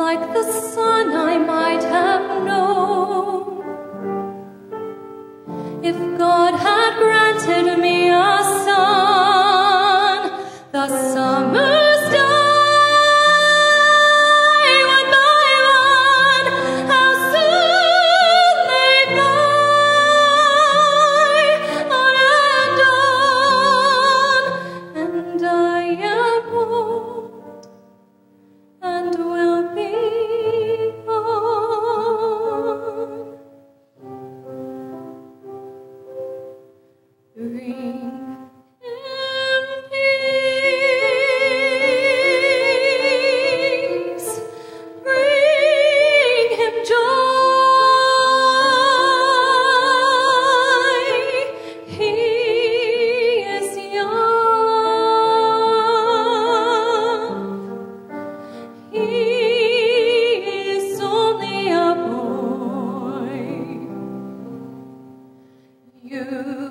like the sun I might have known. you.